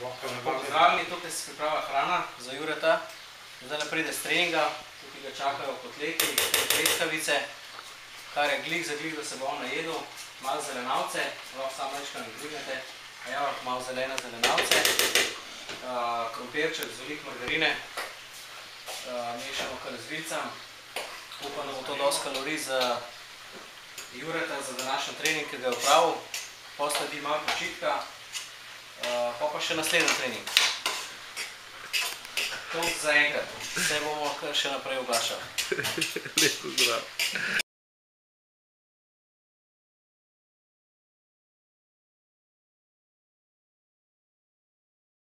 Pozdravljeni, tukaj se pripravlja hrana za Jureta. Zdaj pride z treninga, tukaj ga čakajo kotleti, pleskavice, kar je glik za glik, da se bo on najedel. Malo zelenavce, lahko samo večkrat ne dvignete. A ja, malo zelene zelenavce. Uh, krompirček z veliko margarine. Uh, mešamo kar z vilcem. Upam, da bo to dosti kalorij za Jureta, za današnji trening, ki ga je upravil. Potem sledi malo počitka, uh, pa pa še naslednji trening. To za enkrat. Se bomo še naprej oglašali. Lep pozdrav.